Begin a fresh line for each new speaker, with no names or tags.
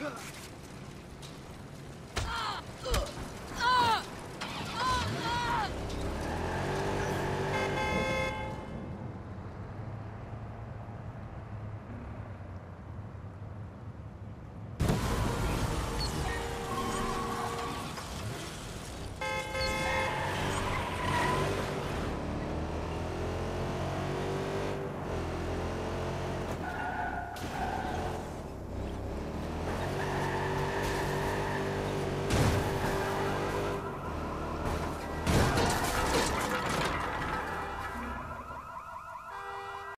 Ugh!